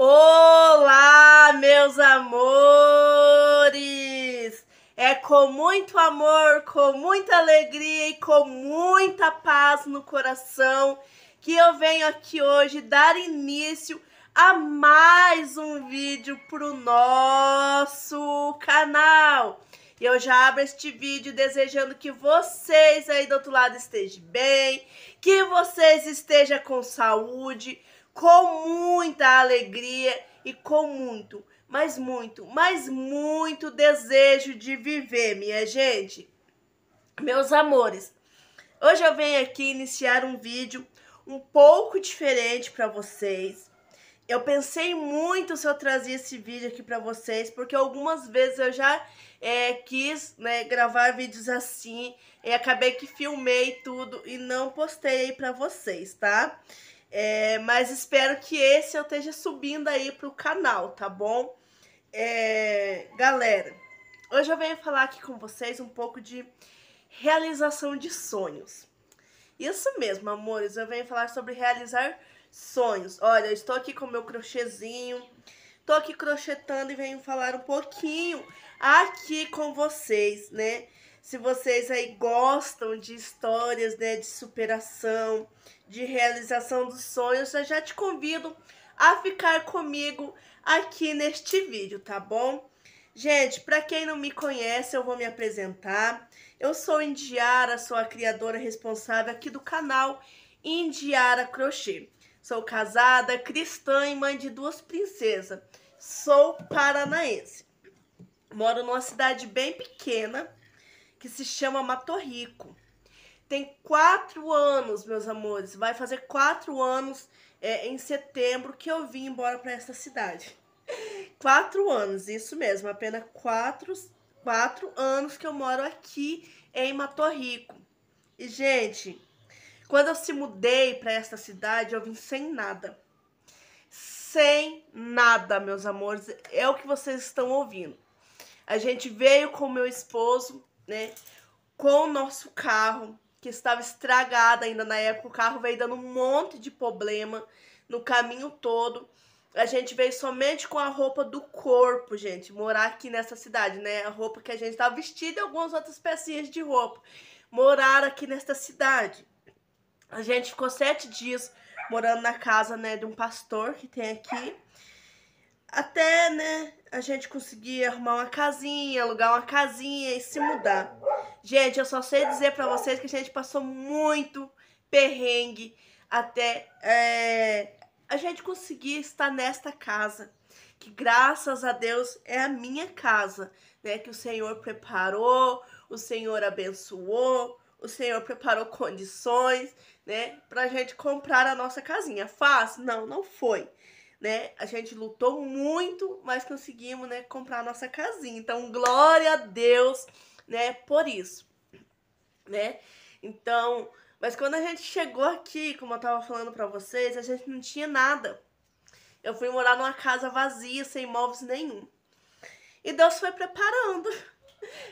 Olá, meus amores! É com muito amor, com muita alegria e com muita paz no coração que eu venho aqui hoje dar início a mais um vídeo pro nosso canal. E eu já abro este vídeo desejando que vocês aí do outro lado estejam bem, que vocês estejam com saúde, com muita alegria e com muito, mas muito, mas muito desejo de viver, minha gente. Meus amores, hoje eu venho aqui iniciar um vídeo um pouco diferente para vocês. Eu pensei muito se eu trazia esse vídeo aqui para vocês, porque algumas vezes eu já é, quis né, gravar vídeos assim e acabei que filmei tudo e não postei para vocês, tá? É, mas espero que esse eu esteja subindo aí pro canal, tá bom? É, galera, hoje eu venho falar aqui com vocês um pouco de realização de sonhos. Isso mesmo, amores, eu venho falar sobre realizar sonhos. Olha, eu estou aqui com meu crochêzinho, tô aqui crochetando e venho falar um pouquinho aqui com vocês, né? Se vocês aí gostam de histórias, né, de superação, de realização dos sonhos, eu já te convido a ficar comigo aqui neste vídeo, tá bom? Gente, para quem não me conhece, eu vou me apresentar. Eu sou Indiara, sou a criadora responsável aqui do canal Indiara Crochê. Sou casada, cristã e mãe de duas princesas. Sou paranaense. Moro numa cidade bem pequena, que se chama Mato Rico. Tem quatro anos, meus amores. Vai fazer quatro anos é, em setembro que eu vim embora para essa cidade. Quatro anos, isso mesmo. Apenas quatro, quatro anos que eu moro aqui em Mato Rico. E, gente, quando eu se mudei para essa cidade, eu vim sem nada. Sem nada, meus amores. É o que vocês estão ouvindo. A gente veio com meu esposo né? Com o nosso carro, que estava estragado ainda na época, o carro veio dando um monte de problema no caminho todo. A gente veio somente com a roupa do corpo, gente, morar aqui nessa cidade, né? A roupa que a gente estava vestida e algumas outras pecinhas de roupa. Morar aqui nesta cidade. A gente ficou sete dias morando na casa, né, de um pastor que tem aqui. Até, né, a gente conseguir arrumar uma casinha, alugar uma casinha e se mudar. Gente, eu só sei dizer para vocês que a gente passou muito perrengue até é, a gente conseguir estar nesta casa. Que graças a Deus é a minha casa, né? Que o Senhor preparou, o Senhor abençoou, o Senhor preparou condições, né? Pra gente comprar a nossa casinha. Fácil? Não, não foi né? A gente lutou muito, mas conseguimos, né, comprar a nossa casinha. Então, glória a Deus, né, por isso, né? Então, mas quando a gente chegou aqui, como eu tava falando para vocês, a gente não tinha nada. Eu fui morar numa casa vazia, sem móveis nenhum. E Deus foi preparando.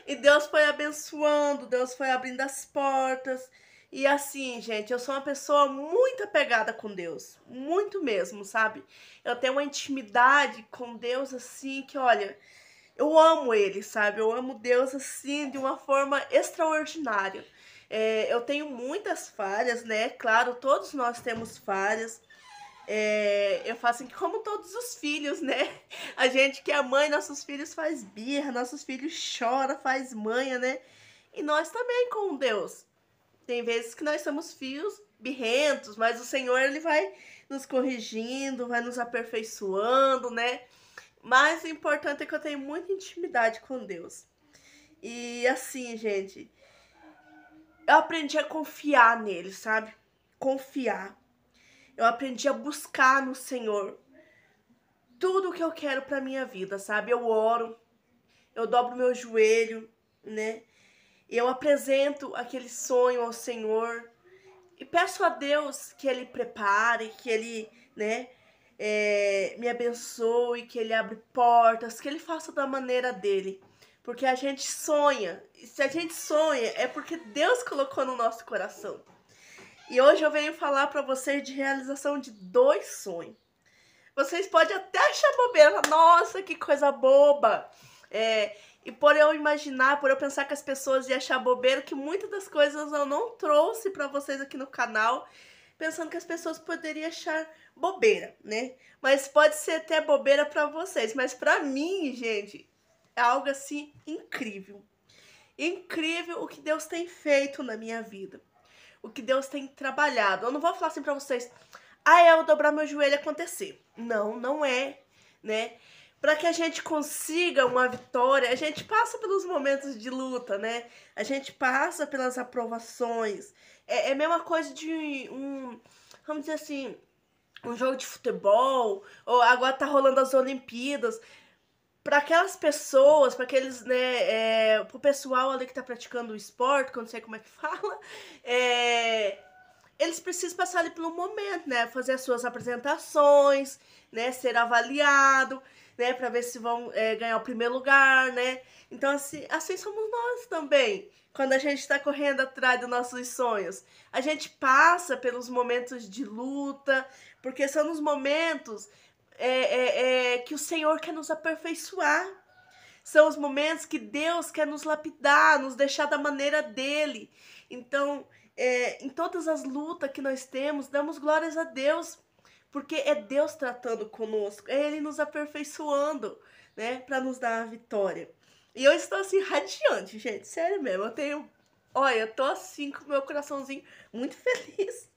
E Deus foi abençoando, Deus foi abrindo as portas. E assim, gente, eu sou uma pessoa muito apegada com Deus, muito mesmo, sabe? Eu tenho uma intimidade com Deus assim que, olha, eu amo Ele, sabe? Eu amo Deus assim de uma forma extraordinária. É, eu tenho muitas falhas, né? Claro, todos nós temos falhas. É, eu faço assim, como todos os filhos, né? A gente que é mãe, nossos filhos faz birra, nossos filhos chora, faz manha, né? E nós também com Deus. Tem vezes que nós somos fios birrentos, mas o Senhor ele vai nos corrigindo, vai nos aperfeiçoando, né? Mas o importante é que eu tenho muita intimidade com Deus. E assim, gente, eu aprendi a confiar nele, sabe? Confiar. Eu aprendi a buscar no Senhor tudo o que eu quero para minha vida, sabe? Eu oro, eu dobro meu joelho, né? Eu apresento aquele sonho ao Senhor e peço a Deus que Ele prepare, que Ele, né, é, me abençoe, que Ele abra portas, que Ele faça da maneira dele. Porque a gente sonha, e se a gente sonha é porque Deus colocou no nosso coração. E hoje eu venho falar para vocês de realização de dois sonhos. vocês podem até achar bobeira. Nossa, que coisa boba. É, e por eu imaginar, por eu pensar que as pessoas iam achar bobeira, que muitas das coisas eu não trouxe para vocês aqui no canal, pensando que as pessoas poderiam achar bobeira, né? Mas pode ser até bobeira para vocês, mas para mim, gente, é algo assim incrível. Incrível o que Deus tem feito na minha vida. O que Deus tem trabalhado. Eu não vou falar assim para vocês, ah, é eu dobrar meu joelho acontecer. Não, não é, né? Para que a gente consiga uma vitória, a gente passa pelos momentos de luta, né? A gente passa pelas aprovações. É, é a mesma coisa de um, vamos dizer assim, um jogo de futebol, ou agora tá rolando as Olimpíadas para aquelas pessoas, para aqueles, né, é, pro pessoal ali que tá praticando o esporte, que eu não sei como é que fala, é, eles precisam passar ali pelo momento, né, fazer as suas apresentações, né, ser avaliado, né, para ver se vão é, ganhar o primeiro lugar, né. Então assim, assim somos nós também. Quando a gente está correndo atrás dos nossos sonhos, a gente passa pelos momentos de luta, porque são os momentos é, é, é, que o Senhor quer nos aperfeiçoar. São os momentos que Deus quer nos lapidar, nos deixar da maneira dele. Então, é, em todas as lutas que nós temos, damos glórias a Deus, porque é Deus tratando conosco, é Ele nos aperfeiçoando, né, para nos dar a vitória. E eu estou assim radiante, gente, sério mesmo. Eu tenho, olha, eu tô assim com meu coraçãozinho muito feliz,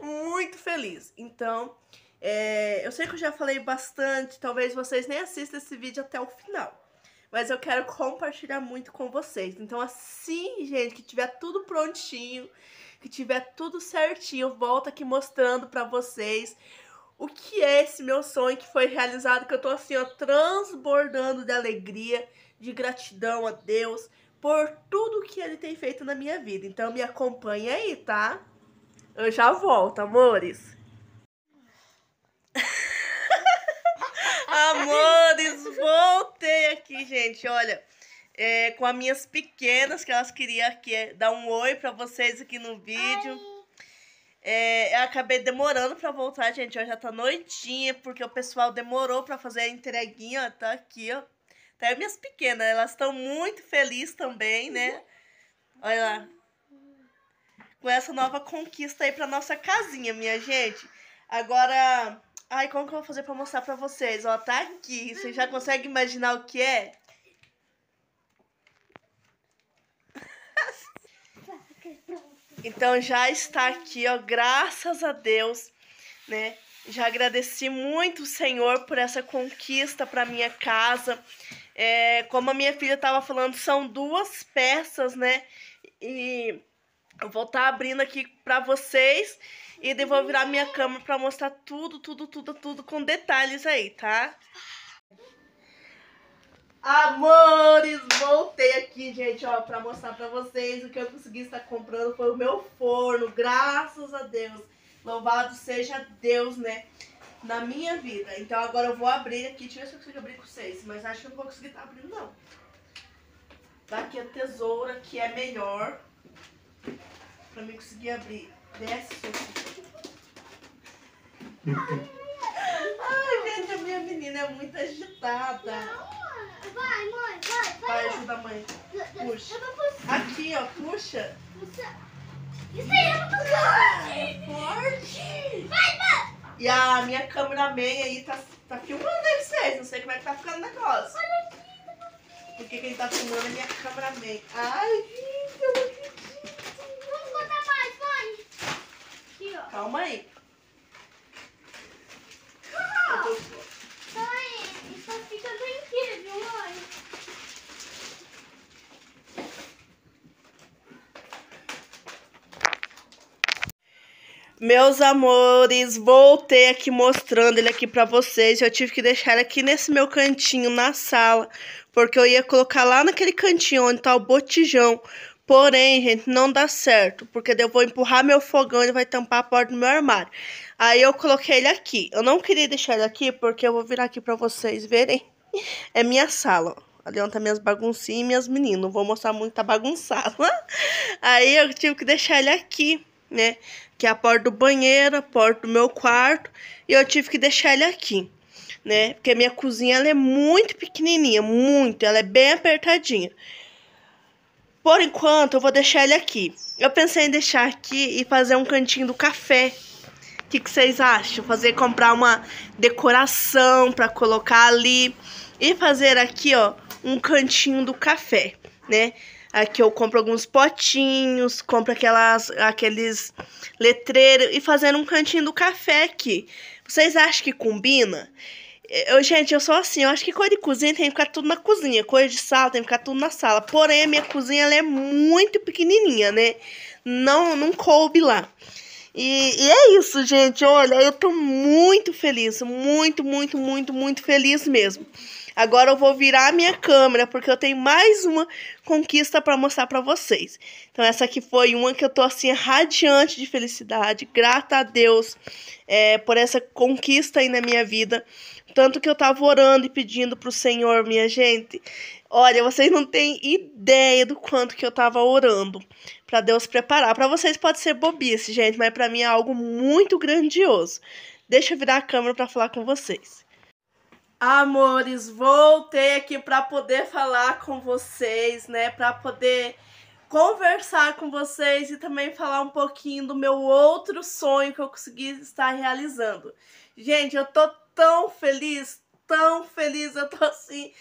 muito feliz. Então, é, eu sei que eu já falei bastante, talvez vocês nem assistam esse vídeo até o final. Mas eu quero compartilhar muito com vocês. Então, assim, gente, que tiver tudo prontinho, que tiver tudo certinho, volto aqui mostrando pra vocês o que é esse meu sonho que foi realizado, que eu tô assim, ó, transbordando de alegria, de gratidão a Deus por tudo que Ele tem feito na minha vida. Então, me acompanha aí, tá? Eu já volto, amores. Amores, voltei aqui, gente. Olha, é, com as minhas pequenas, que elas queriam aqui, é, dar um oi pra vocês aqui no vídeo. É, eu acabei demorando pra voltar, gente. Hoje já tá noitinha, porque o pessoal demorou pra fazer a entreguinha, ó. Tá aqui, ó. Tá minhas pequenas, elas estão muito felizes também, né? Olha lá. Com essa nova conquista aí pra nossa casinha, minha gente. Agora, Ai, como que eu vou fazer pra mostrar pra vocês? Ó, tá aqui. Vocês já conseguem imaginar o que é? Então já está aqui, ó, graças a Deus, né? Já agradeci muito o Senhor por essa conquista para minha casa. É, como a minha filha estava falando, são duas peças, né? E eu vou estar tá abrindo aqui para vocês e daí vou virar minha câmera pra mostrar tudo, tudo, tudo, tudo com detalhes aí, tá? Amores, voltei aqui, gente, ó, pra mostrar pra vocês o que eu consegui estar comprando foi o meu forno, graças a Deus. Louvado seja Deus, né, na minha vida. Então agora eu vou abrir aqui, deixa eu ver se eu consigo abrir com vocês, mas acho que eu não vou conseguir estar abrindo, não. Daqui a tesoura, que é melhor, pra mim conseguir abrir. Desce. Ai, gente, a minha menina é muito agitada. Vai, mãe, vai, vai. Vai, ajuda a mãe. Puxa. Aqui, ó, puxa. Puxa. Isso aí é muito forte. Forte. Vai, mãe. E a minha câmera meia aí tá, tá filmando vocês. Não sei como é que tá ficando o negócio. Olha aqui. Porque quem tá filmando é minha câmera meia. Ai, gente, eu não acredito. Vamos contar mais, mãe. Aqui, ó. Calma aí. Mãe, isso fica bem incrível, mãe. Meus amores, voltei aqui mostrando ele aqui pra vocês. Eu tive que deixar ele aqui nesse meu cantinho na sala, porque eu ia colocar lá naquele cantinho onde tá o botijão. Porém, gente, não dá certo, porque eu vou empurrar meu fogão e ele vai tampar a porta do meu armário. Aí eu coloquei ele aqui. Eu não queria deixar ele aqui, porque eu vou virar aqui pra vocês verem. É minha sala, ó. Ali onde tá minhas baguncinhas e minhas meninas. Não vou mostrar muito, tá bagunçado. Aí eu tive que deixar ele aqui né? Que é a porta do banheiro, a porta do meu quarto. E eu tive que deixar ele aqui, né? Porque a minha cozinha ela é muito pequenininha, muito. Ela é bem apertadinha. Por enquanto, eu vou deixar ele aqui. Eu pensei em deixar aqui e fazer um cantinho do café. O que, que vocês acham? Fazer, comprar uma decoração para colocar ali. E fazer aqui, ó, um cantinho do café, né? Aqui eu compro alguns potinhos, compro aquelas, aqueles letreiros e fazendo um cantinho do café aqui. Vocês acham que combina? Eu, gente, eu sou assim, eu acho que coisa de cozinha tem que ficar tudo na cozinha, coisa de sala tem que ficar tudo na sala. Porém, a minha cozinha ela é muito pequenininha, né? Não, não coube lá. E, e, é isso, gente. Olha, eu tô muito feliz, muito, muito, muito, muito feliz mesmo. Agora eu vou virar a minha câmera, porque eu tenho mais uma conquista para mostrar para vocês. Então essa aqui foi uma que eu tô assim radiante de felicidade, grata a Deus é, por essa conquista aí na minha vida. Tanto que eu tava orando e pedindo pro Senhor, minha gente. Olha, vocês não têm ideia do quanto que eu tava orando para Deus preparar. Para vocês pode ser bobice, gente, mas para mim é algo muito grandioso. Deixa eu virar a câmera para falar com vocês. Amores, voltei aqui para poder falar com vocês, né? Para poder conversar com vocês e também falar um pouquinho do meu outro sonho que eu consegui estar realizando. Gente, eu tô tão feliz, tão feliz, eu tô assim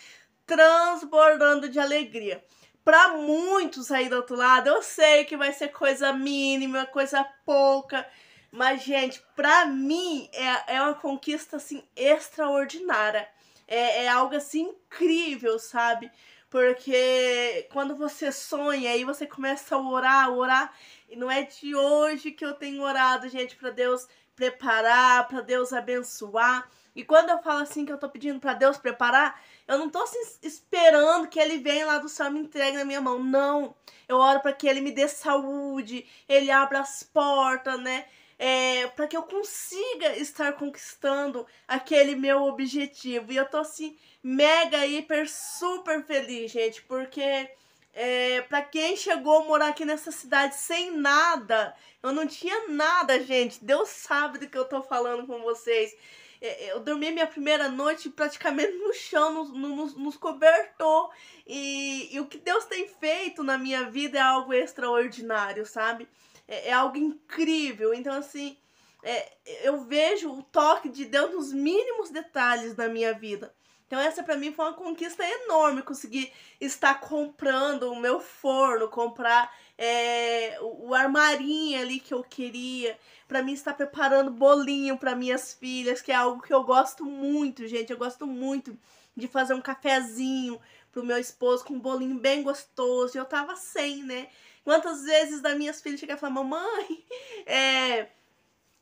transbordando de alegria. Para muitos aí do outro lado, eu sei que vai ser coisa mínima, coisa pouca, mas, gente, pra mim é, é uma conquista assim extraordinária. É, é algo assim incrível, sabe? Porque quando você sonha e você começa a orar, orar, e não é de hoje que eu tenho orado, gente, para Deus preparar, para Deus abençoar. E quando eu falo assim que eu tô pedindo para Deus preparar, eu não tô assim, esperando que ele venha lá do céu e me entregue na minha mão. Não. Eu oro para que ele me dê saúde, ele abra as portas, né? É, para que eu consiga estar conquistando aquele meu objetivo. E eu tô assim, mega, hiper, super feliz, gente, porque é, para quem chegou a morar aqui nessa cidade sem nada, eu não tinha nada, gente. Deus sabe do que eu tô falando com vocês. É, eu dormi minha primeira noite praticamente no chão, nos, nos, nos cobertor. E, e o que Deus tem feito na minha vida é algo extraordinário, sabe? É, é algo incrível. Então, assim, é, eu vejo o toque de Deus nos mínimos detalhes da minha vida. Então essa para mim foi uma conquista enorme, conseguir estar comprando o meu forno, comprar é, o, armarinho ali que eu queria, para mim estar preparando bolinho para minhas filhas, que é algo que eu gosto muito, gente, eu gosto muito de fazer um cafezinho pro meu esposo com um bolinho bem gostoso. E eu tava sem, né? Quantas vezes das minhas filhas chegam e falam, mamãe, é,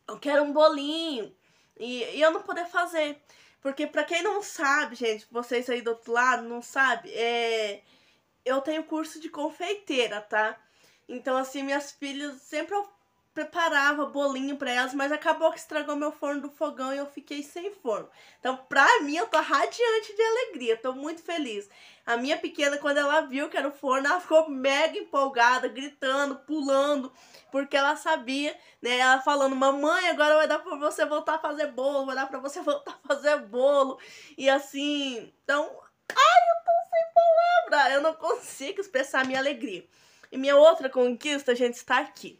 eu quero um bolinho. E, e eu não poder fazer. Porque para quem não sabe, gente, vocês aí do outro lado não sabe, é, eu tenho curso de confeiteira, tá? Então, assim, minhas filhas sempre eu preparava bolinho para elas, mas acabou que estragou meu forno do fogão e eu fiquei sem forno. Então, pra mim, eu tô radiante de alegria, tô muito feliz. A minha pequena, quando ela viu que era o forno, ela ficou mega empolgada, gritando, pulando, porque ela sabia, né? Ela falando, mamãe, agora vai dar pra você voltar a fazer bolo, vai dar pra você voltar a fazer bolo. E assim, então, ai, eu tô sem palavra, eu não consigo expressar minha alegria. E minha outra conquista, gente, está aqui.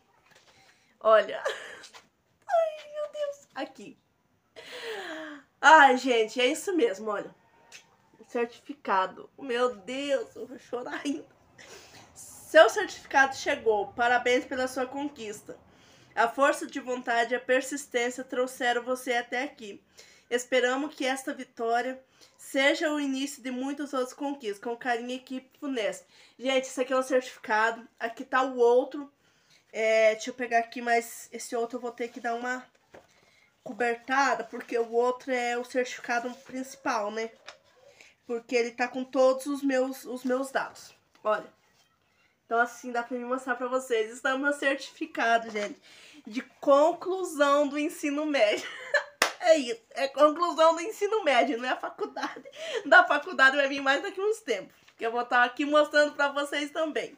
Olha. Ai, meu Deus. Aqui. Ai, gente, é isso mesmo, olha. Certificado. Meu Deus, eu vou chorar ainda. Seu certificado chegou. Parabéns pela sua conquista. A força de vontade e a persistência trouxeram você até aqui. Esperamos que esta vitória seja o início de muitas outras conquistas. Com carinho, equipe Funesp. Gente, isso aqui é um certificado. Aqui tá o outro. É, deixa eu pegar aqui, mas esse outro eu vou ter que dar uma cobertada, porque o outro é o certificado principal, né? Porque ele tá com todos os meus, os meus dados. Olha. Então, assim, dá pra me mostrar pra vocês. Isso é o meu certificado, gente, de conclusão do ensino médio. é isso, é conclusão do ensino médio, não é a faculdade. Da faculdade vai vir mais daqui uns tempos. Que eu vou estar aqui mostrando pra vocês também.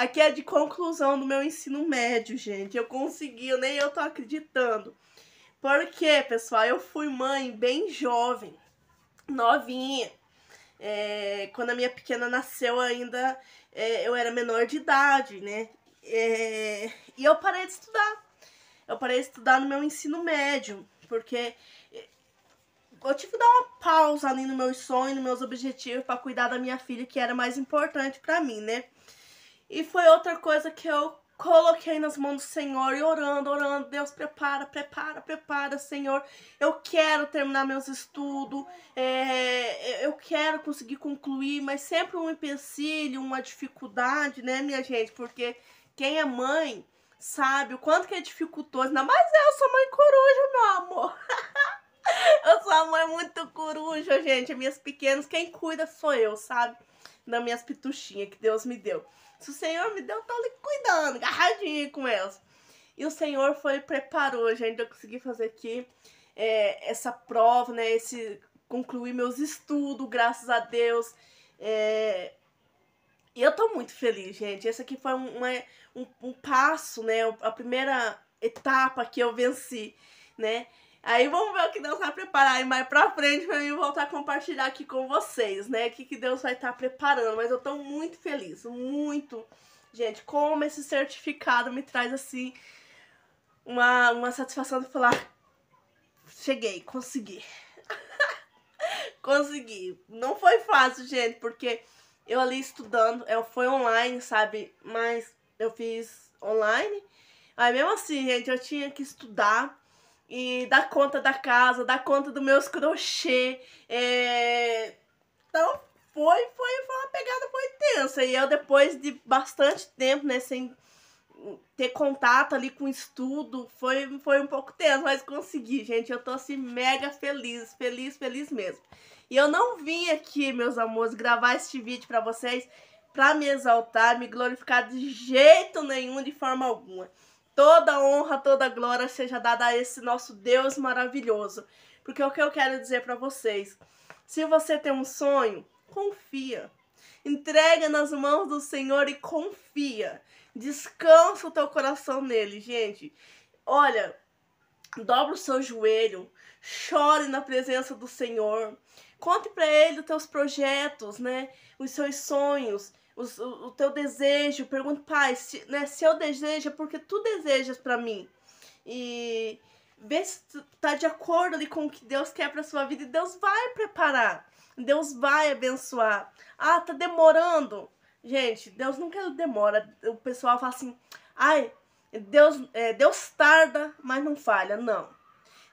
Aqui é de conclusão do meu ensino médio, gente. Eu consegui, eu nem eu tô acreditando. Porque, pessoal, eu fui mãe bem jovem, novinha. É, quando a minha pequena nasceu ainda, é, eu era menor de idade, né? É, e eu parei de estudar. Eu parei de estudar no meu ensino médio, porque eu tive que dar uma pausa ali no meus sonhos, nos meus objetivos para cuidar da minha filha, que era mais importante para mim, né? E foi outra coisa que eu coloquei nas mãos do Senhor e orando, orando, Deus prepara, prepara, prepara, Senhor. Eu quero terminar meus estudos, é, eu quero conseguir concluir, mas sempre um empecilho, uma dificuldade, né, minha gente? Porque quem é mãe sabe o quanto que é dificultoso, ainda mais eu sou mãe coruja, meu amor. Eu sou uma mãe muito coruja, gente. Minhas pequenas, quem cuida sou eu, sabe? Das minhas pituchinhas que Deus me deu. Se o Senhor me deu, eu tô ali cuidando, agarradinha com elas. E o Senhor foi preparou, gente. Eu consegui fazer aqui é, essa prova, né? Esse, concluir meus estudos, graças a Deus. É, e eu tô muito feliz, gente. Esse aqui foi um, um passo, né? A primeira etapa que eu venci, né? Aí vamos ver o que Deus vai preparar aí mais pra frente pra mim voltar a compartilhar aqui com vocês, né? O que, que Deus vai estar tá preparando. Mas eu tô muito feliz, muito. Gente, como esse certificado me traz, assim, uma, uma satisfação de falar: cheguei, consegui. consegui. Não foi fácil, gente, porque eu ali estudando, eu foi online, sabe? Mas eu fiz online. Aí mesmo assim, gente, eu tinha que estudar e dar conta da casa, dar conta dos meus crochê. É... Então foi, foi, foi uma pegada foi tensa. E eu depois de bastante tempo, né, sem ter contato ali com estudo, foi, foi um pouco tenso, mas consegui, gente. Eu tô assim mega feliz, feliz, feliz mesmo. E eu não vim aqui, meus amores, gravar este vídeo para vocês para me exaltar, me glorificar de jeito nenhum, de forma alguma. Toda honra, toda glória seja dada a esse nosso Deus maravilhoso. Porque o que eu quero dizer para vocês, se você tem um sonho, confia. Entrega nas mãos do Senhor e confia. Descansa o teu coração nele, gente. Olha, dobra o seu joelho, chore na presença do Senhor. Conte para ele os teus projetos, né? Os seus sonhos o, o teu desejo, pergunta, pai, se, né, se eu desejo, é porque tu desejas para mim. E vê se tu tá de acordo ali com o que Deus quer pra sua vida e Deus vai preparar. Deus vai abençoar. Ah, tá demorando. Gente, Deus nunca demora. O pessoal fala assim, ai, Deus, é, Deus tarda, mas não falha. Não.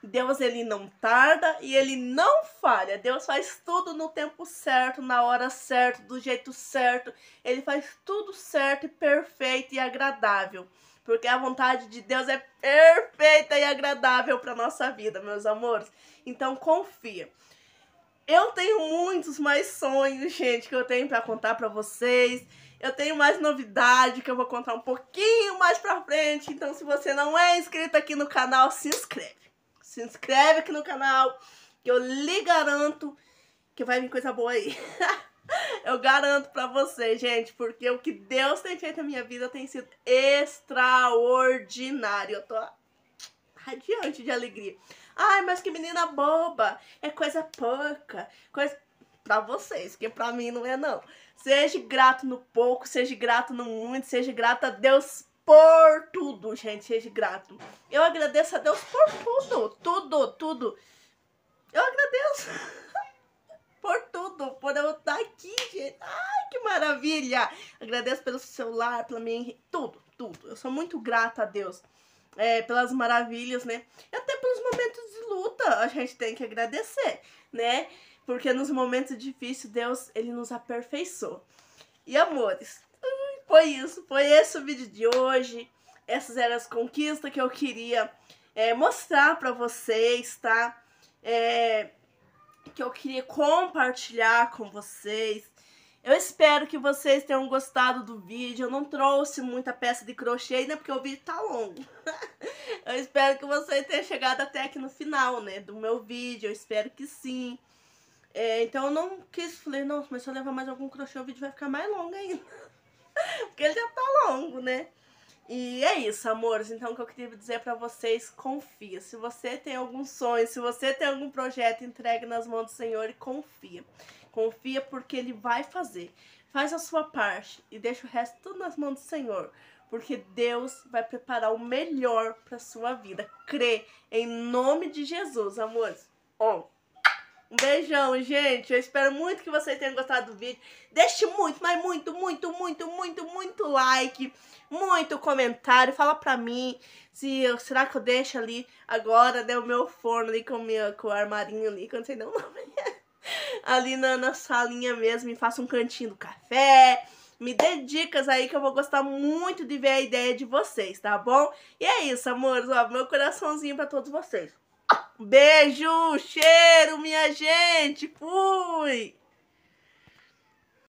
Deus ele não tarda e ele não falha. Deus faz tudo no tempo certo, na hora certa, do jeito certo. Ele faz tudo certo e perfeito e agradável. Porque a vontade de Deus é perfeita e agradável para nossa vida, meus amores. Então confia. Eu tenho muitos mais sonhos, gente, que eu tenho para contar para vocês. Eu tenho mais novidade que eu vou contar um pouquinho mais pra frente. Então, se você não é inscrito aqui no canal, se inscreve se inscreve aqui no canal, que eu lhe garanto que vai vir coisa boa aí. eu garanto pra vocês, gente, porque o que Deus tem feito na minha vida tem sido extraordinário. Eu tô radiante de alegria. Ai, mas que menina boba, é coisa pouca, coisa pra vocês, que pra mim não é não. Seja grato no pouco, seja grato no muito, seja grato a Deus por tudo, gente. Seja grato. Eu agradeço a Deus por tudo. Tudo, tudo. Eu agradeço. por tudo. Por eu estar aqui, gente. Ai, que maravilha. Agradeço pelo celular, pela minha... Tudo, tudo. Eu sou muito grata a Deus. É, pelas maravilhas, né? E até pelos momentos de luta a gente tem que agradecer, né? Porque nos momentos difíceis Deus, ele nos aperfeiçoou. E amores, foi isso, foi esse o vídeo de hoje. Essas eram as conquistas que eu queria é, mostrar pra vocês, tá? É, que eu queria compartilhar com vocês. Eu espero que vocês tenham gostado do vídeo. Eu não trouxe muita peça de crochê ainda porque o vídeo tá longo. eu espero que vocês tenham chegado até aqui no final, né, do meu vídeo. Eu espero que sim. É, então eu não quis, falei, não, mas se eu levar mais algum crochê o vídeo vai ficar mais longo ainda. Porque ele já tá longo, né? E é isso, amores. Então, o que eu queria dizer para vocês, confia. Se você tem algum sonho, se você tem algum projeto, entregue nas mãos do Senhor e confia. Confia porque Ele vai fazer. Faz a sua parte e deixa o resto tudo nas mãos do Senhor. Porque Deus vai preparar o melhor para sua vida. Crê em nome de Jesus, amores. Ó. Um beijão, gente. Eu espero muito que vocês tenham gostado do vídeo. Deixe muito, mas muito, muito, muito, muito, muito like, muito comentário. Fala pra mim se eu, será que eu deixo ali agora, né, o meu forno ali com, minha, com o armarinho ali, não sei não o ali na, na salinha mesmo, e faça um cantinho do café. Me dê dicas aí que eu vou gostar muito de ver a ideia de vocês, tá bom? E é isso, amores. Ó, meu coraçãozinho pra todos vocês. Beijo, cheiro, minha gente. Fui!